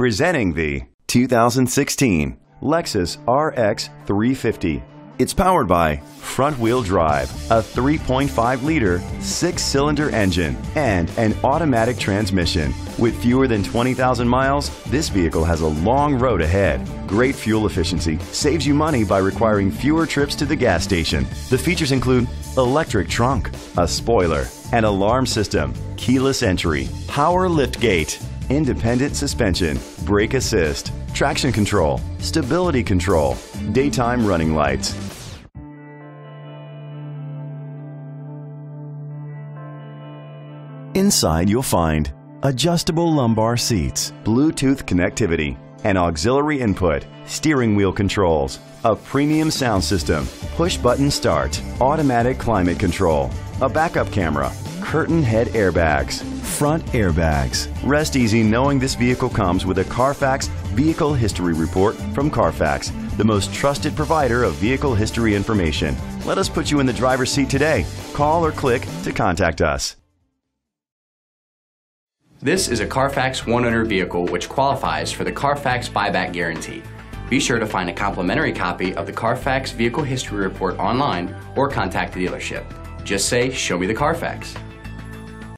Presenting the 2016 Lexus RX 350. It's powered by front wheel drive, a 3.5 liter six cylinder engine, and an automatic transmission. With fewer than 20,000 miles, this vehicle has a long road ahead. Great fuel efficiency saves you money by requiring fewer trips to the gas station. The features include electric trunk, a spoiler, an alarm system, keyless entry, power lift gate, independent suspension, brake assist, traction control, stability control, daytime running lights. Inside you'll find adjustable lumbar seats, Bluetooth connectivity, an auxiliary input, steering wheel controls, a premium sound system, push button start, automatic climate control, a backup camera, curtain head airbags, front airbags. Rest easy knowing this vehicle comes with a Carfax Vehicle History Report from Carfax, the most trusted provider of vehicle history information. Let us put you in the driver's seat today. Call or click to contact us. This is a Carfax one owner vehicle which qualifies for the Carfax buyback guarantee. Be sure to find a complimentary copy of the Carfax Vehicle History Report online or contact the dealership. Just say, Show me the Carfax.